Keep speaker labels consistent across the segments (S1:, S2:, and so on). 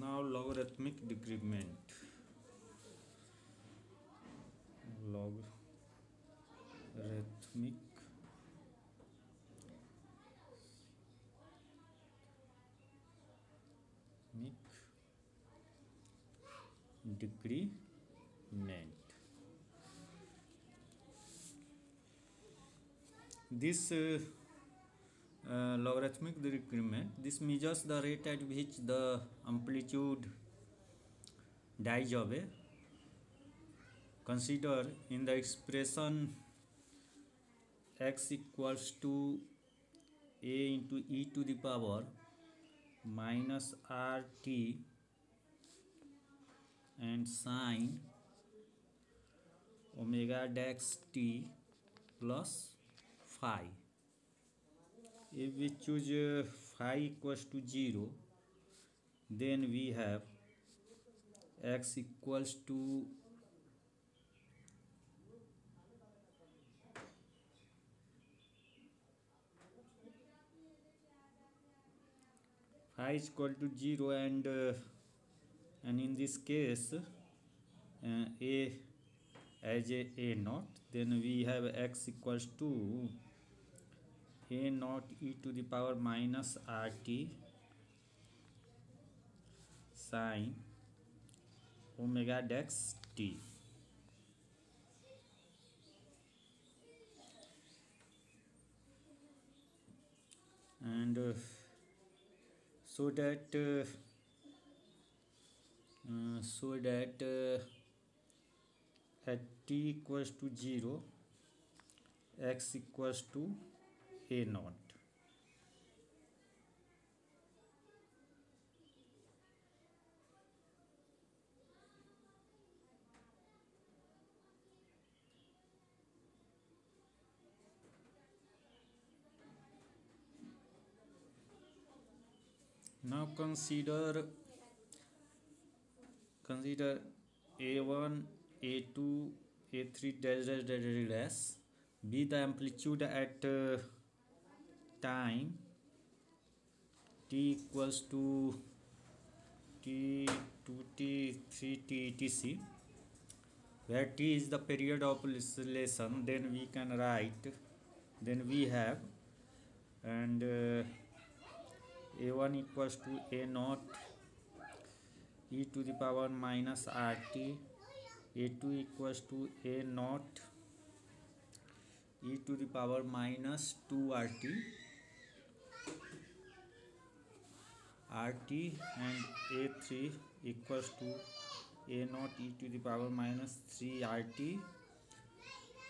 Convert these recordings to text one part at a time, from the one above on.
S1: now logarithmic decrement. Logarithmic decrement. This uh, uh, logarithmic decrement this measures the rate at which the amplitude dies away consider in the expression x equals to a into e to the power minus rt and sine omega dax t plus phi if we choose uh, phi equals to 0 then we have x equals to phi is equal to 0 and uh, and in this case uh, a as a a naught then we have x equals to a naught e to the power minus rt sine omega dex t. And uh, so that uh, uh, so that uh, at t equals to 0 x equals to a naught now consider consider a1 a2 a3 dash dash dash dash. Be the amplitude at uh, time T equals to T two T three T T C where T is the period of oscillation then we can write then we have and A one equals to A naught E to the power minus R T A two equals to A naught E to the power minus two R T rt and a3 equals to a naught e to the power minus 3 rt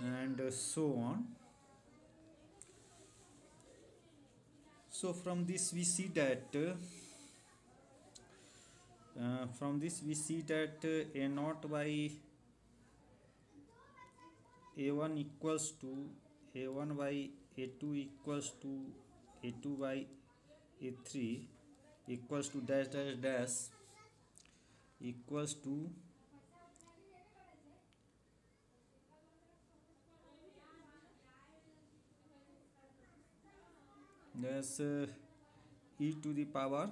S1: and so on. So from this we see that uh, from this we see that uh, a naught by a1 equals to a1 by a2 equals to a2 by a3 equals to dash dash dash equals to that's uh, e to the power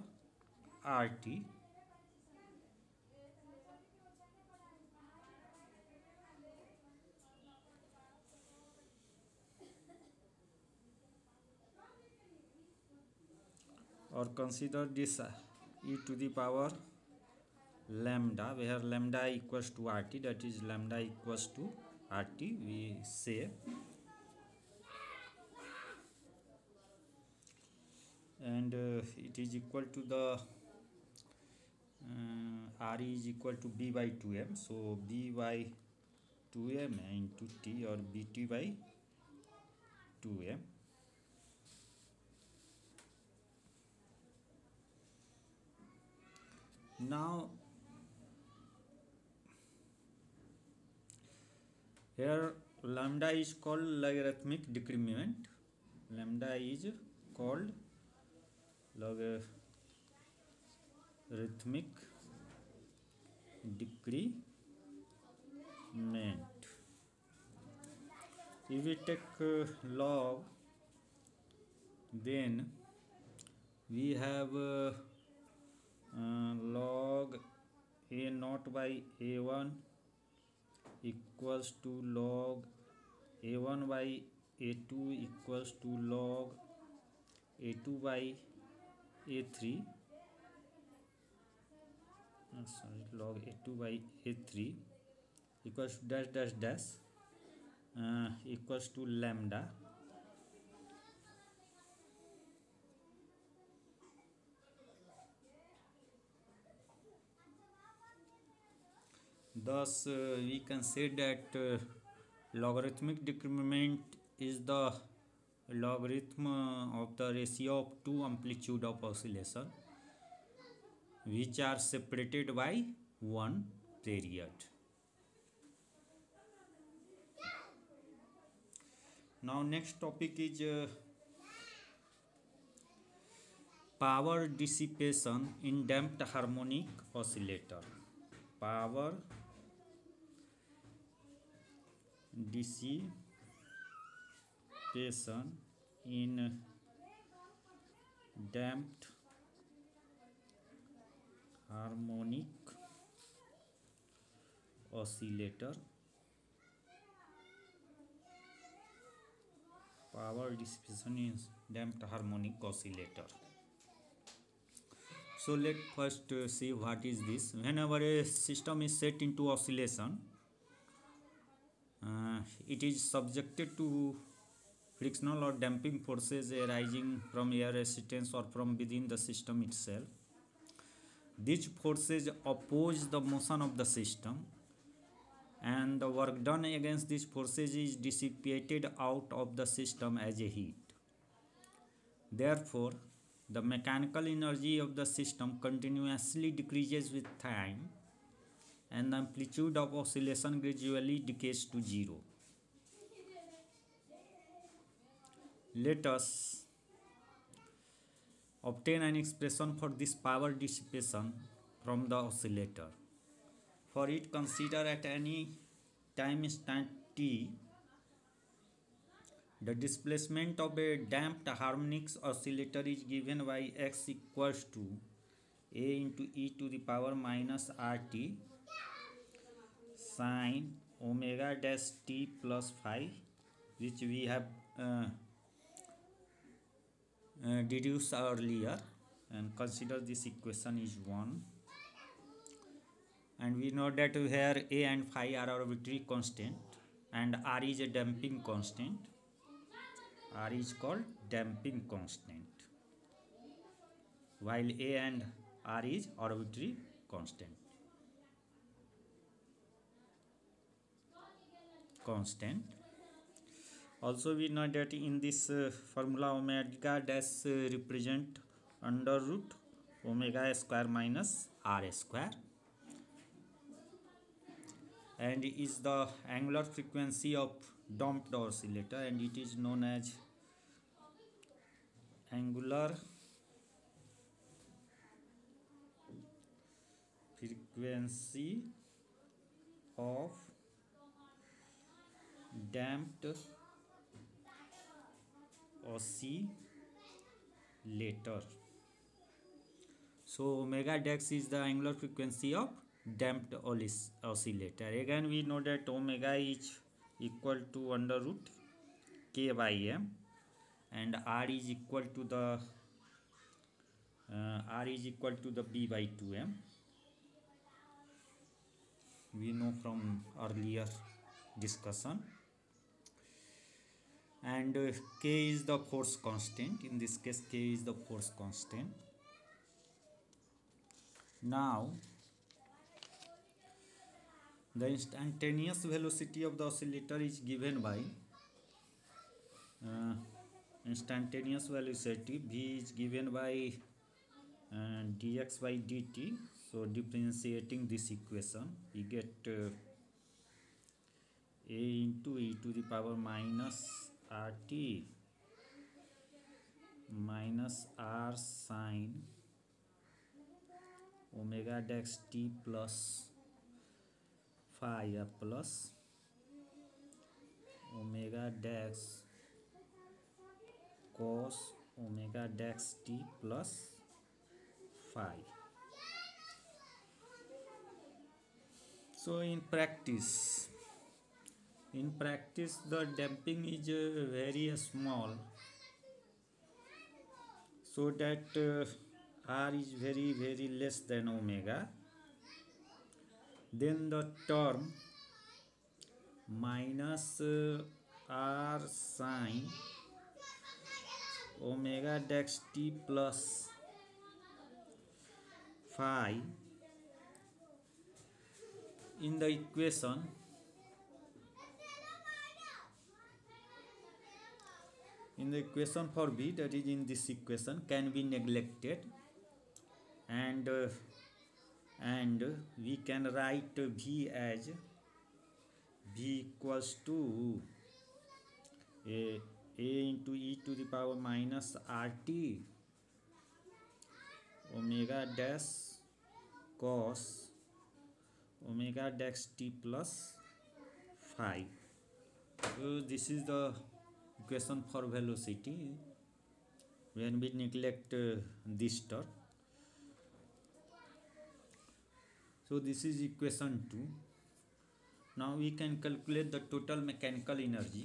S1: or consider this uh, e to the power lambda where lambda equals to rt that is lambda equals to rt we say and uh, it is equal to the uh, re is equal to b by 2m so b by 2m into t or bt by 2m now here lambda is called logarithmic decrement. Lambda is called logarithmic decrement. If we take uh, log then we have uh, log a naught by a1 equals to log a1 by a2 equals to log a2 by a3 uh, sorry log a2 by a3 equals to dash dash dash uh, equals to lambda thus uh, we can say that uh, logarithmic decrement is the logarithm of the ratio of two amplitude of oscillation which are separated by one period. Now next topic is uh, power dissipation in damped harmonic oscillator. Power dissipation in damped harmonic oscillator power dissipation in damped harmonic oscillator so let first uh, see what is this whenever a system is set into oscillation uh, it is subjected to frictional or damping forces arising from air resistance or from within the system itself. These forces oppose the motion of the system and the work done against these forces is dissipated out of the system as a heat. Therefore the mechanical energy of the system continuously decreases with time and the amplitude of oscillation gradually decays to zero. Let us obtain an expression for this power dissipation from the oscillator. For it, consider at any time instant t the displacement of a damped harmonics oscillator is given by x equals to a into e to the power minus rt sine omega dash t plus phi which we have uh, uh, deduced earlier. And consider this equation is 1 and we know that here a and phi are arbitrary constant and r is a damping constant. R is called damping constant while A and R is arbitrary constant. Constant. Also we know that in this uh, formula omega dash uh, represent under root omega square minus R square and is the angular frequency of damped oscillator and it is known as angular frequency of damped oscillator. So omega dash is the angular frequency of damped oscillator. Again we know that omega is equal to under root K by M and R is equal to the R is equal to the B by two M we know from earlier discussion and uh, k is the force constant. In this case k is the force constant. Now the instantaneous velocity of the oscillator is given by uh, instantaneous velocity v is given by uh, dx by dt. So differentiating this equation we get uh, a into e to the power minus R T minus R sine omega dash T plus phi plus omega dash cos omega dash T plus phi. So in practice in practice the damping is uh, very small so that uh, r is very very less than omega. Then the term minus uh, r sine omega dex t plus phi in the equation in the equation for b that is in this equation can be neglected. And uh, and we can write v as v equals to a, a into e to the power minus rt omega dash cos omega dash t plus phi so this is the equation for velocity when we neglect uh, this term so this is equation 2 now we can calculate the total mechanical energy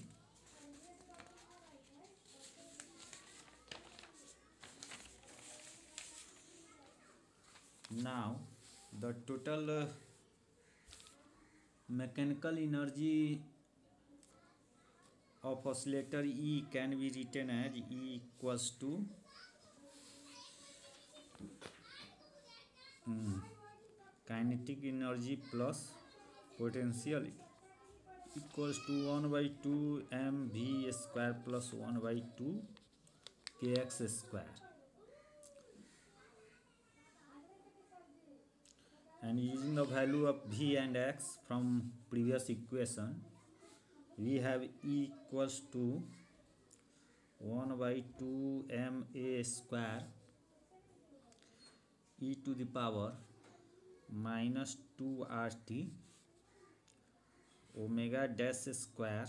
S1: now the total uh, mechanical energy of oscillator E can be written as E equals to hmm, kinetic energy plus potential equals to 1 by 2 mv square plus 1 by 2 kx square. And using the value of v and x from previous equation we have equals to 1 by 2 ma square e to the power minus 2 rt omega dash square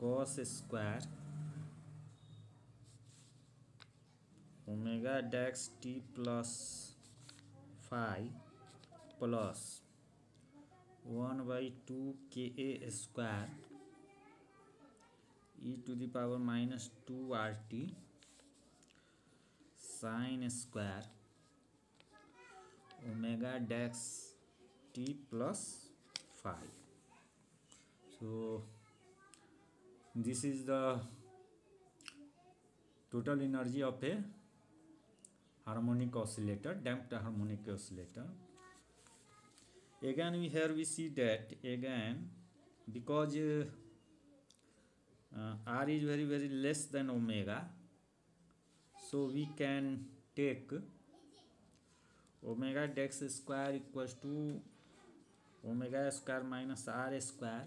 S1: cos square omega dash t plus phi plus 1 by 2 ka square e to the power minus 2 rt sine square omega dash t plus phi so this is the total energy of a harmonic oscillator damped harmonic oscillator again we here we see that again because uh, uh, r is very very less than omega so we can take omega dex square equals to omega square minus r square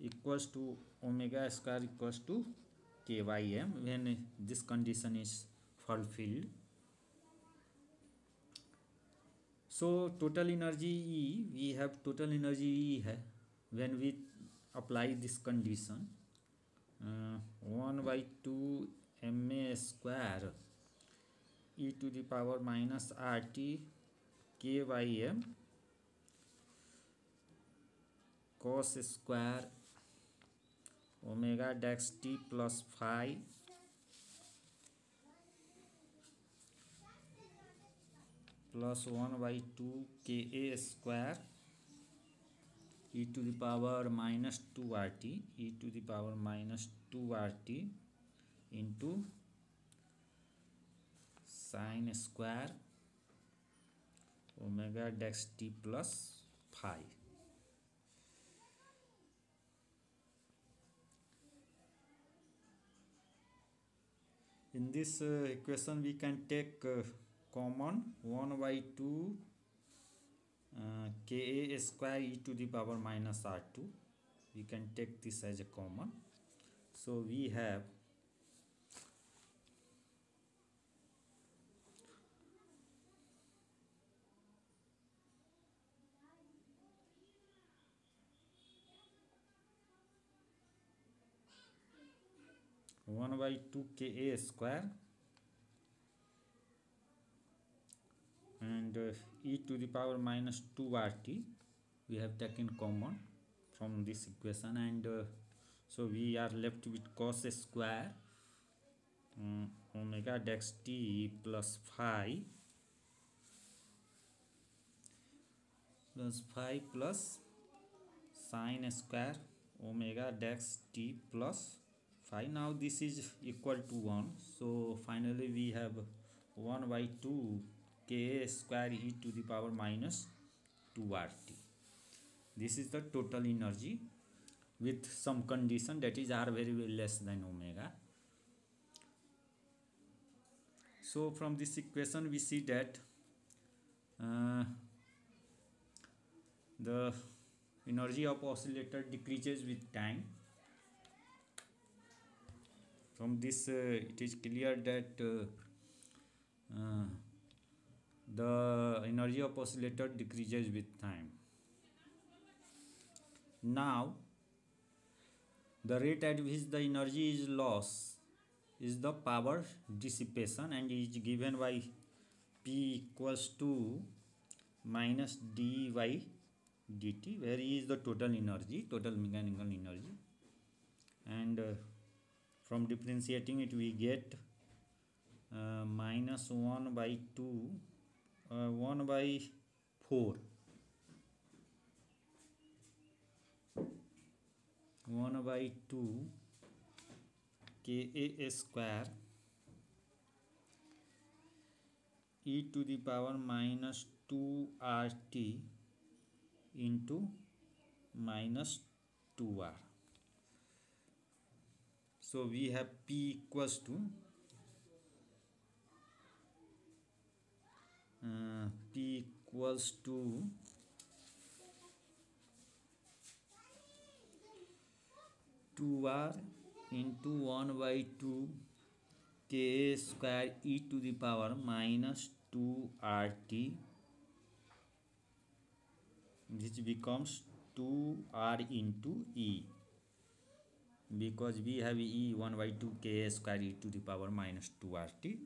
S1: equals to omega square equals to k by m when this condition is fulfilled so total energy E we have total energy E है when we apply this condition one by two M A square E to the power minus R T K Y M cos square omega dash T plus phi plus 1 by 2 ka square e to the power minus 2 rt e to the power minus 2 rt into sine square omega dash t plus phi. In this uh, equation we can take uh, common 1 by 2 uh, ka square e to the power minus r2 we can take this as a common. So we have one by two ka square and uh, e to the power minus 2 rt we have taken common from this equation and uh, so we are left with cos square um, omega dex t plus phi plus phi plus sine square omega dex t plus phi. Now this is equal to 1 so finally we have 1 by 2 k square e to the power minus 2 rt this is the total energy with some condition that is r very well less than omega. So from this equation we see that uh, the energy of oscillator decreases with time. From this uh, it is clear that uh, uh, the energy of oscillator decreases with time. Now the rate at which the energy is lost is the power dissipation and is given by p equals to minus d by dt where is the total energy total mechanical energy. And uh, from differentiating it we get uh, minus 1 by 2 uh, 1 by 4 1 by 2 ka square. E to the power minus 2 rt into minus 2r so we have p equals to uh, p equals to two r into one by two k square e to the power minus two rt which becomes 2r into e because we have e 1 by 2 k square e to the power minus 2 rt